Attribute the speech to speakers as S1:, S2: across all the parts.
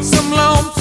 S1: Born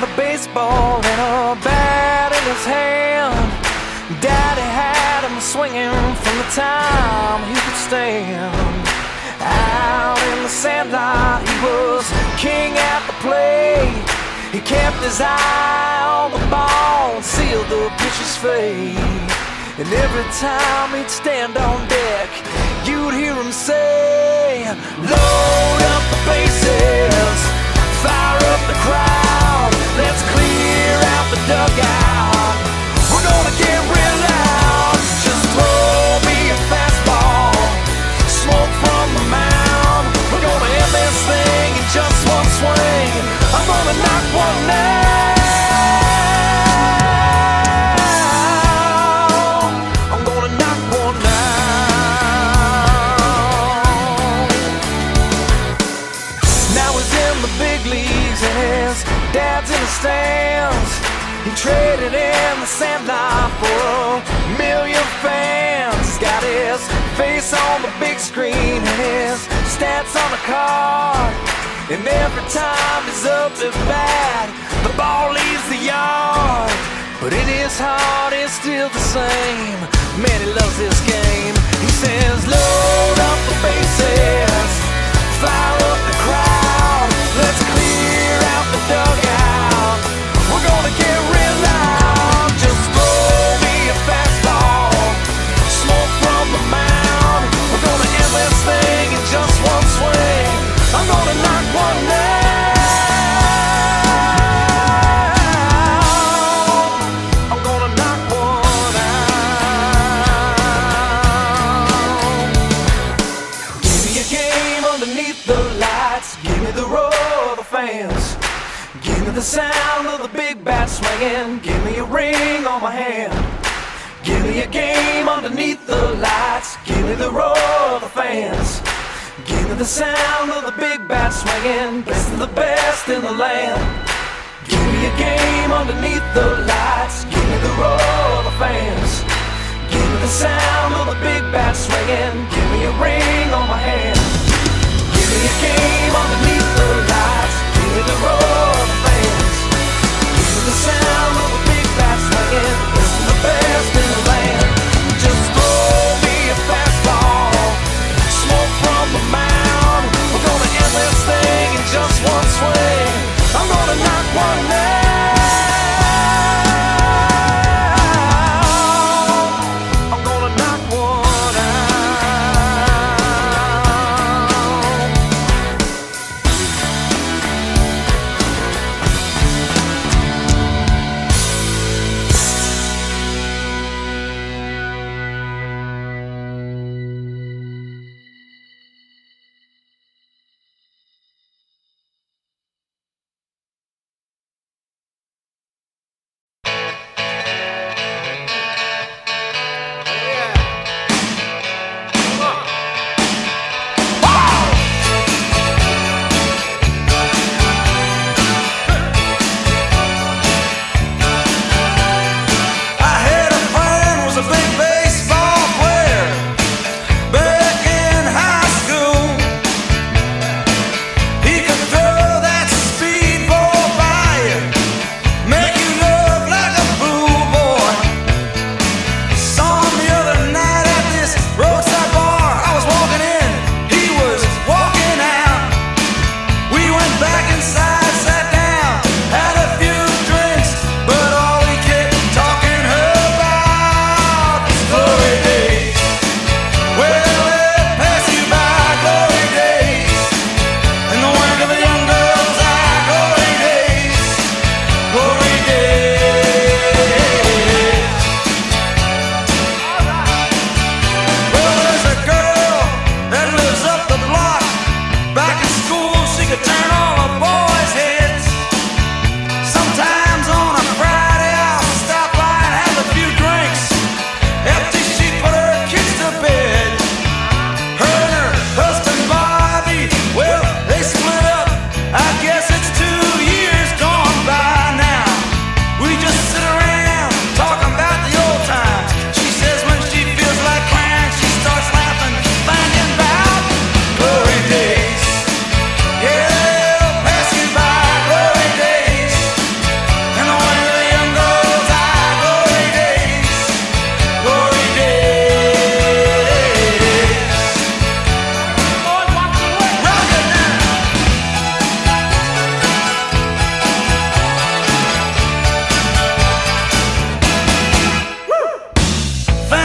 S1: with a baseball and a bat in his hand. Daddy had him swinging from the time he could stand. Out in the sandlot, he was king at the plate. He kept his eye on the ball and sealed the pitcher's fate. And every time he'd stand on deck, you'd hear him say, Load up the bases, fire up the crowd, let's clear out the dugout.
S2: He traded in the sandlot for a million fans. He's got his face on the big screen and his stats on the card. And every time he's up to bat, the ball leaves the yard. But in his heart, it's still the same. Man, he loves this game. He says, load up the bases, fire hand. Give me a ring on my hand. Give me a game underneath the lights. Give me the roar of the fans. Give me the sound of the big bat swinging. Best of the best in the land. Give me a game underneath the lights. Give me the roar of the fans. Give me the sound of the big bat swinging. Give me a ring.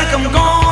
S2: like I'm gone.